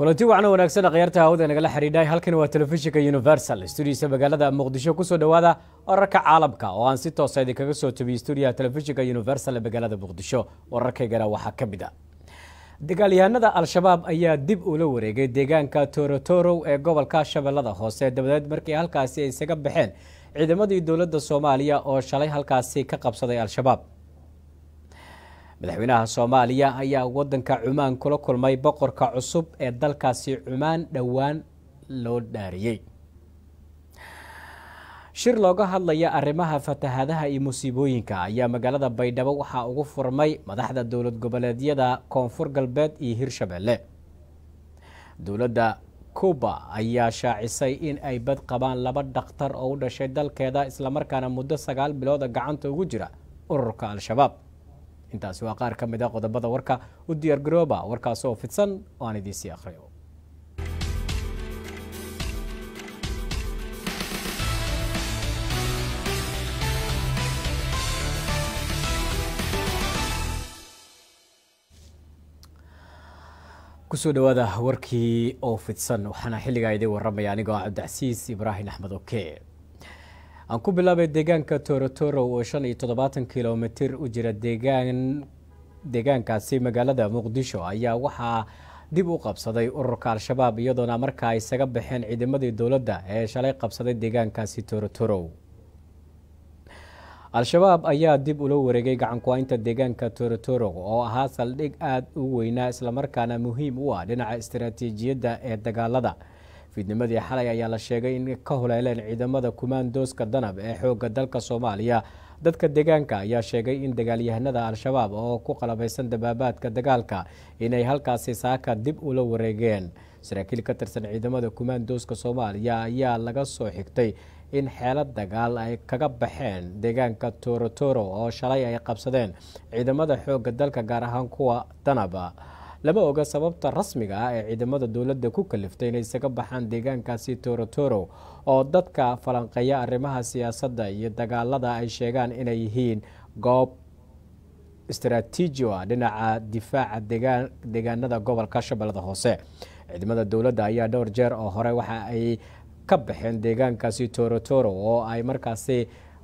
kulanti wacna wanaagsan akhyaarta hawada nagala xidhiidhay halkan waa telefishinka universal. Stuudiisa magaalada muqdisho ku soo dhowaada wararka caalamka oo aan si toosa idinkaga soo tabiyey stuudiyaha telefishinka universal ee magaalada muqdisho. Wararkaygana waxaa ka mid a. Dagaalyahanada al-shabaab ayaa dib ula wareegay deegaanka torotorow ee gobolka shabeellada hoose dabadeed markii halkaasi ay isaga baxeen ciidamadii dowladda soomaaliya oo shalay halkaasi ka qabsaday al-shabaab madaxweynaha soomaaliya ayaa wadanka cumaan kula kulmay boqorka cusub ee dalkaasi cumaan dhowaan loo dhaariyey shir looga hadlaya arrimaha fatahaadaha iyo musiibooyinka ayaa magaalada baydhabo waxaa ugu furmay madaxda dowlad goboleedyada koonfur galbeed iyo hirshabeelle dowladda cuba ayaa shaacisay in ay bad qabaan laba dhakhtar oo u dhashay dalkeeda islamarkaana muddo sagaal bilooda gacanta ugu jira ururka al-shabaab intaasi waa qaar ka mid a qodobada warka u diyaar garooba. Warkaasi oo fidsan oo aan idiinsii akhriyo ku soo dhawaada warkii oo fidsan waxaana xilligaa idiin waramaya anigoo cabdicasiis ibraahim axmed oke aan ku bilaabay deegaanka torotoro oo shan iyo toddobaatan kilomitir u jira deegaan deegaankaasi magaalada muqdisho ayaa waxaa dib u qabsaday ururka al-shabaab iyadoona markaa isaga baxeen ciidamadii dowladda ee shalay qabsaday deegaankaasi torotoro al-shabaab ayaa dib ula wareegay gacanku-aynta deegaanka torotoro oo ahaa saldhig aada u weynaa islamarkaana muhiim u ah dhinaca istaraatiijiyadda ee dagaalada fiidnimadii xalay ayaa la sheegay in ka huleeleen ciidamada kumaandooska danab ee xoogga dalka soomaaliya. Dadka deegaanka ayaa sheegay in dagaalyahanada al-shabaab oo ku qalabaysan dabaabaadka dagaalka inay halkaasi saaka dib ula wareegeen. Saraakiil ka tirsan ciidamada kumaandooska soomaaliya ayaa laga soo xigtay in xeelad dagaal ay kaga baxeen deegaanka torotoro oo shalay ay qabsadeen ciidamada xoogga dalka gaar ahaan kuwa danaba lama oga sababta rasmiga ah ee ciidamada dowladda ku kaliftay inay isaga baxaan deegaankaasi torotoro oo dadka falanqeeya arrimaha siyaasadda iyo dagaalada ay sheegaan inay yihiin goob istaraatiiji o ah dhinaca difaaca deegaanada gobolka shabeellada hoose. Ciidamada dowladda ayaa dhowr jeer oo hore waxa ay ka baxeen deegaankaasi torotoro oo ay markaasi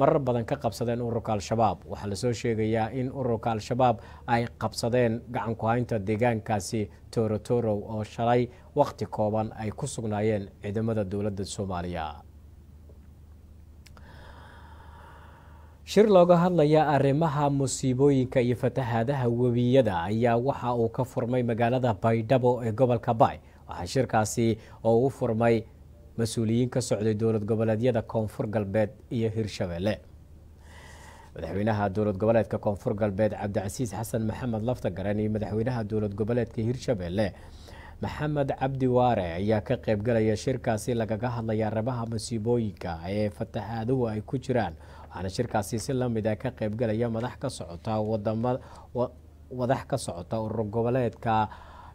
marar badan ka qabsadeen ururka al-shabaab. Waxaa la soo sheegayaa in ururka al-shabaab ay qabsadeen gacan ku-haynta deegaankaasi torotoro oo shalay wakhti kooban ay ku sugnaayeen ciidamada dowladda soomaaliya. Shir looga hadlaya arrimaha musiibooyinka iyo fatahaadaha webiyada ayaa waxa uu ka furmay magaalada baydhabo ee gobolka bay waxaa shirkaasi oo u furmay mas'uuliyiin ka socday dowlad goboleedyada koonfur galbeed iyo hirshabeelle madaxweynaha dowlad goboleedka koonfur galbeed cabdicasiis xasan maxamed laftagaran iyo madaxweynaha dowlad goboleedka hirshabeelle maxamed cabdi waare ayaa ka qeybgalaya shirkaasi lagaga hadlaya arrimaha masiibooyinka ee fatahaaduhu ay ku jiraan waxaana shirkaasi si la mid a ka qeybgalaya madax ka socota wadax ka socota urur goboleedka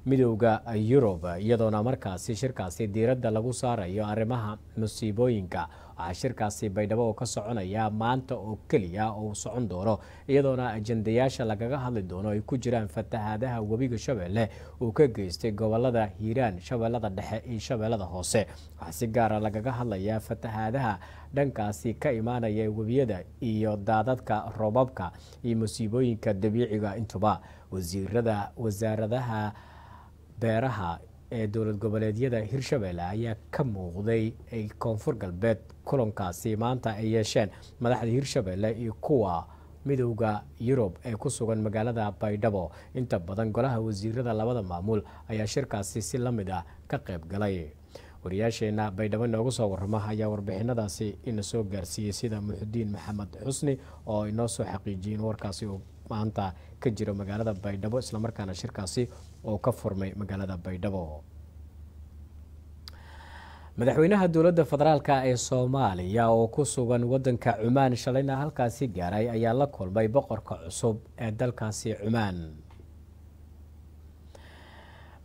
midowda yurub iyadoona markaasi shirkaasi diiradda lagu saarayo arrimaha musiibooyinka. Waxaa shirkaasi baydhabo oo ka soconaya maanta oo keliya oo socon doono iyadoona ajandayaasha lagaga hadli doono ay ku jiraan fatahaadaha webiga shabeelle uu ka geystay gobollada hiiraan shabeellada dhexe iyo shabeellada hoose. Waxaa si gaara lagaga hadlayaa fatahaadaha dhankaasi ka imaanaya webiyada iyo daadadka roobabka iyo musiibooyinka dabiiciga intuba. Wasiirada wasaaradaha beeraha ee dowlad goboleedyada hirshabeelle ayaa ka muuqday ay koonfur galbeed kulankaasi maanta ay yeesheen madaxda hirshabeelle iyo kuwa midowda yurub ee ku sugan magaalada baydhabo. Inta badan golaha wasiirada labada maamul ayaa shirkaasi si la mid ah ka qayb galay. Wariyaasheena baydhabo inoogu soo warama ayaa warbixinadaasi ina soo gaarsiiyey sida muxudiin maxamed xusni oo inoo soo xaqiijiyay in warkaasi maanta ka jiro magaalada baydhabo islamarkaana shirkaasi oo ka furmay magaalada baydhabo. Madaxweynaha dowladda federaalk ee soomaaliya oo ku sugan wadanka cumaan shalayna halkaasi gaaray ayaa la kulmay boqorka cusub ee dalkaasi cumaan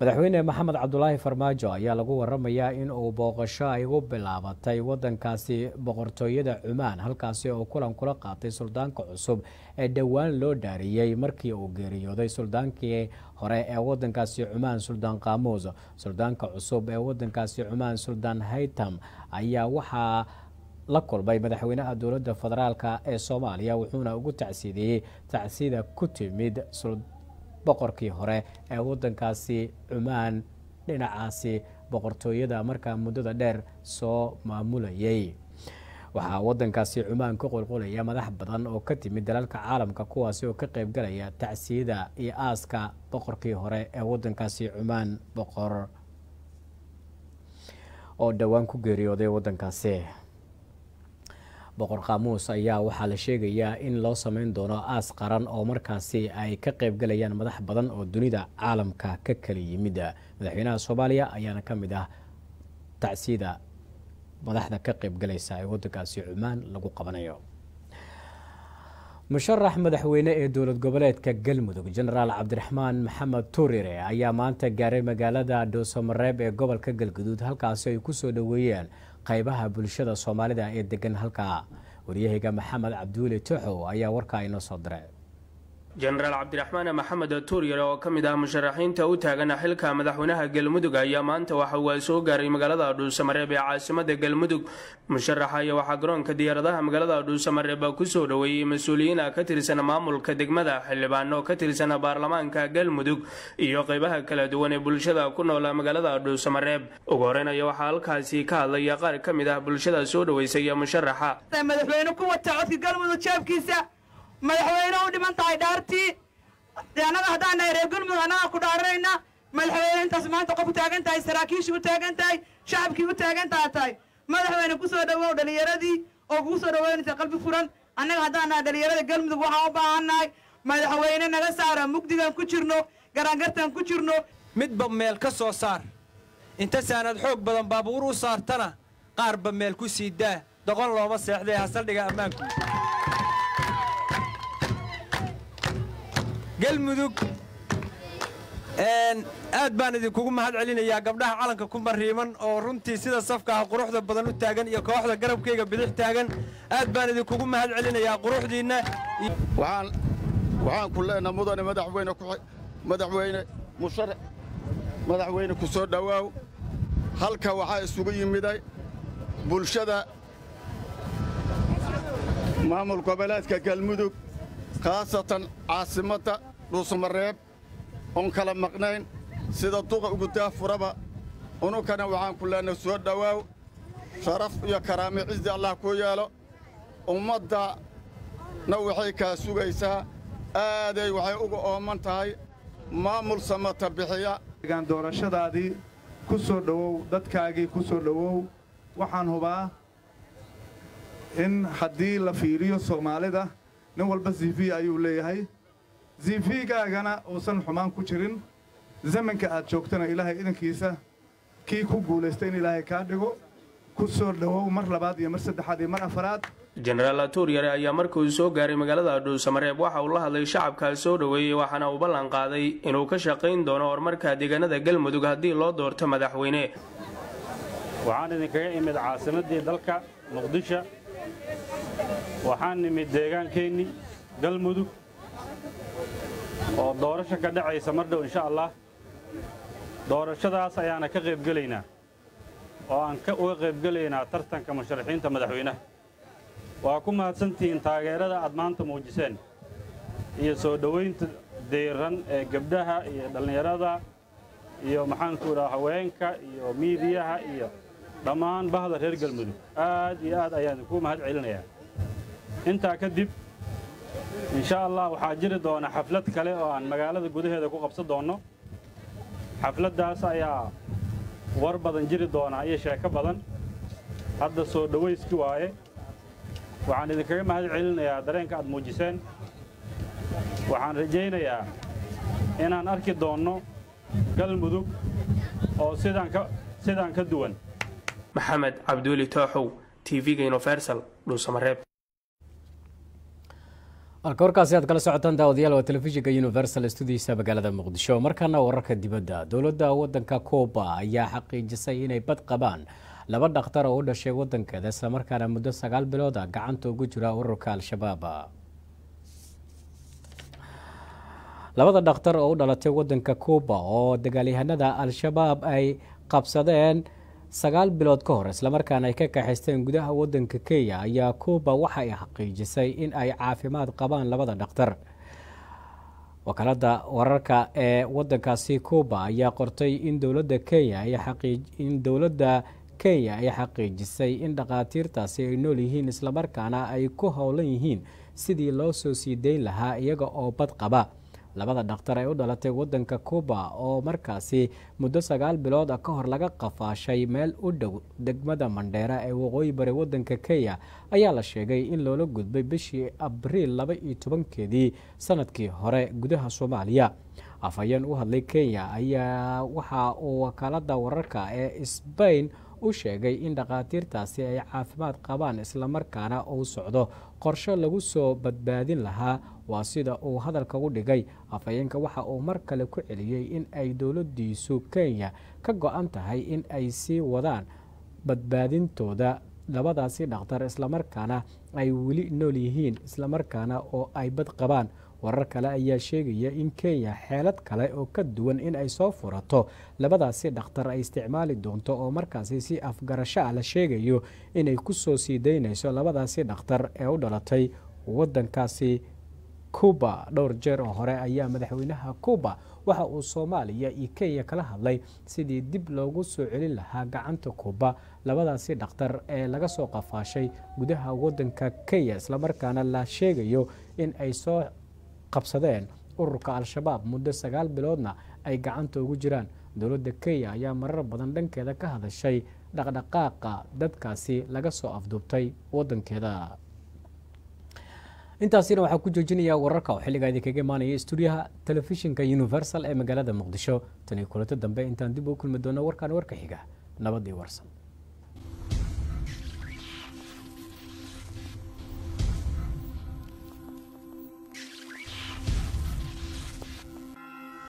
madaxweyne maxamed cabdulaahi farmaajo ayaa lagu waramayaa in uu booqasho ay u bilaabatay wadankaasi boqortooyada cumaan halkaasi oo kulan kula qaatay suldaanka cusub ee dhowaan loo dhaariyey markii uu geeriyooday suldaankii hore ee wadankaasi cumaan suldaan qaamuus. Suldaanka cusub ee wadankaasi cumaan suldaan haytam ayaa waxaa la kulmay madaxweynaha dowladda federaalka ee soomaaliya wuxuuna ugu tacsiidiyey tacsida ku timid boqorkii hore ee wadankaasi cumaan dhinacaasi boqortooyada markaa muddada dheer soo maamulayay. Waxaa wadankaasi cumaan ka qulqulaya madax badan oo ka timid dalalka caalamka kuwaasi oo ka qeybgalaya tacsiyada iyo aaska boqorkii hore ee wadankaasi cumaan boqor oo dhowaan ku geeriyooday wadankaasi boqor qaamuus ayaa waxaa la sheegayaa in loo sameyn doono aas qaran oo markaasi ay ka qeybgalayaan madax badan oo dunida caalamka ka kala yimid. Madaxweynaha soomaaliya ayaana ka mid ah tacsiyada madaxda ka qeybgalaysa ee wadankaasi cumaan lagu qabanayo. Musharax madaxweyne ee dowlad goboleedka galmudug jenaraal cabdiraxmaan maxamed tuurire ayaa maanta gaaray magaalada dhuusamareeb ee gobolka galguduud halkaasi ay ku soo dhoweeyeen qaybaha bulshada soomaalida ee degan halkaa. Waryahayga maxamed cabdiweli toxow ayaa warkaa inoo soo diray jenaraal cabdiraxmaan maxamed tuuryare oo ka mid ah musharaxiinta u taagan xilka madaxweynaha galmudug ayaa maanta waxa uu soo gaaray magaalada dhuusamareeb ee caasimada galmudug. Musharaxa ayaa waxaa garoonka diyaaradaha magaalada dhuusamareeb ku soo dhoweeyey mas'uuliyiin ka tirsan maamulka degmada xildhibaano ka tirsan baarlamaanka galmudug iyo qeybaha kala duwan ee bulshada ku nool magaalada dhuusamareeb ugu horeyn ayaa waxaa halkaasi ka hadlaya qaar ka mid ah bulshada soo dhoweysay musharaxa madaxweyne u dhiman tahay dhaartii. Annaga haddaan nahay reer galmudug annagaa ku dhaaranayna madaxweyne intaas maanta qof u taagan tahay saraakiishii u taagan tahay shacabkii u taagan taa tahay. Madaxweyne ku soo dhawow dhallinyaradii oo kugu soo dhaweynaysa qalbi furan. Annaga haddaan nahay dhallinyarada galmudug waxaan u baahannahay madaxweyne naga saara mugdigan ku jirno garaangartan ku jirno. Midba meel ka soo saar. Inta saanad xoog badan baabuur u saartana qaarba meel ku sii daa. Doqon looma seexday hasaldhiga ammaanku galmudug aad baan idinkugu mahad celinayaa gabdhaha calanka ku mariiman oo runtii sida safkaah quruxda badan u taagan iyo kooxda garabkayga bidix taagan. Aad baan idinkugu mahad celinayaa quruxdiinna. Waxaan ku leenaha mudane madaxweyne musharax madaxweyne ku soo dhowaaw halka waxaa isugu yimiday bulshada maamul goboleedka galmudug khaasatan caasimadda dhuusamareeb oon kala maqnayn sida duqa ugu daafuraba ununkana waxaan ku leenahay soo dhowaaw sharaf iyo karaami cizi allah kuu yeelo. Ummaddanna waxay kaa sugaysaa aaday waxay uga ooman tahay maamul samata bixiya. Doorashadaadii ku soo dhowow dadkaagii ku soo dhowow waxaan hubaa in haddii la fiiriyo soomaalida nin walba zifi ayuu leeyahay. Zifigaagana uusan xumaan ku jirin. Zamanka aad joogtana ilaahay idankiisa kii ku guulaysta in ilaahay kaa dhigo. Ku soo dhowow mar labaad iyo mar saddexaad iyo mar afaraad. Jenaraal tuuryare ayaa markuu soo gaaray magaalada dhuusamareeb waxa uu la hadlay shacabkaa soo dhoweeyey waxaana uu ballan qaaday inuu ka shaqayn doono horumarka deegaanada galmudug haddii loo doorto madaxweyne. Waxaan idinkaga imid caasimaddii dalka muqdisho waxaan nimid deegaankeenni galmudug oo doorasho ka dhacaysa mar dhow insha allah. Doorashadaas ayaana ka qaybgelaynaa oo aan uga qaybgelaynaa tartanka musharaxiinta madaxweynaha. Waa ku mahadsantihiin taageerada aad maanta muujiseen iyo soo dhowaynta deyran ee gabdhaha iyo dhallinyarada iyo maxaanku idhaha haweenka iyo miidiyaha iyo dhammaan bahda reer galmudug. Aad iyo aad ayaan idinku mahad celinayaa intaa kadib insha allah waxaa jiri doona xaflad kale oo aan magaalada gudaheeda ku qabsan doonno xafladdaas ayaa war badan jiri doonaa iyo sheeko badan. Hadda soo dhowayski waaye. Waxaan idinkaga mahad celinayaa dareenka aad muujiseen. Waxaan rajaynayaa inaan arki doonno galmudug oo sidaan ka duwan. Maxamed cabduuli tooxow tv-ga universal dhuusamareeb halka warkaasi aad kala socotaan daawadayaal waa telefishinka universal studiisa magaalada muqdisho. Markaana wararka dibadda dowladda wadanka cuuba ayaa xaqiijisay inay bad qabaan laba dhakhtar oo u dhashay wadankeeda islamarkaana muddo sagaal bilood a gacanta ugu jira ururka al-shabaab. Labada dhakhtar oo u dhalatay wadanka cuuba oo dagaalyahanada al-shabaab ay qabsadeen sagaal bilood ka hor islamarkaana ay ka kaxaysteen gudaha wadanka kenya ayaa cuuba waxa ay xaqiijisay in ay caafimaad qabaan labada dhakhtar. Wakaalada wararka ee wadankaasi cuuba ayaa qortay in dowladda kenya in dowladda kenya ay xaqiijisay in dhakhaatiirtaasi ay nool yihiin islamarkaana ay ku howlan yihiin sidii loo soo sii dayn lahaa iyaga oo bad qaba labada dhakhtar ee u dhalatay wadanka cuuba oo markaasi muddo sagaal bilood ah ka hor laga qafaashay meel u dhow degmada mandheera ee waqooyi bari wadanka kenya ayaa la sheegay in loola gudbay bishii abriil laba iyo tobankeedii sannadkii hore gudaha soomaaliya. Afhayeen u hadlay kenya ayaa waxa uu wakaalada wararka ee sbain u sheegay in dhakhaatiirtaasi ay caafimaad qabaan islamarkaana uu socdo qorsho lagu soo badbaadin lahaa waa sida uu hadalka u dhigay afhayeenka waxa uu mar kale ku celiyey in ay dowladiisu kenya ka go-an tahay in ay sii wadaan badbaadintooda labadaasi dhakhtar islamarkaana ay weli nool yihiin islamarkaana oo ay bad qabaan. Warar kale ayaa sheegaya in kenya xeelad kale oo ka duwan in ay soo furato. Labadaasi dhakhtar ay isticmaali doonto oo markaasi si afgarasho ah la sheegayo inay ku soo sii daynayso labadaasi dhakhtar ee u dhalatay wadankaasi cuuba dhowr jeer oo hore ayaa madaxweynaha cuuba waxa uu soomaaliya iyo kenya kala hadlay sidii dib loogu soo celin lahaa gacanta cuuba labadaasi dhakhtar ee laga soo qafaashay gudaha wadanka kenya islamarkaana la sheegayo in ay soo qabsadeen ururka al-shabaab muddo sagaal biloodna ay gacanta ugu jiraan. Dowladda kenya ayaa marar badan dhankeeda ka hadashay dhaqdhaqaaqa dadkaasi laga soo afduubtay wadankeeda intaasina waxaa ku joojinaya wararka oo xilligaa idinkaga imaanaya stuudiyaha telefishinka universal ee magaalada muqdisho. Tanii kulanto dambe intaan dib u kulmi doono warkaan warka xiga nabad iyo warsan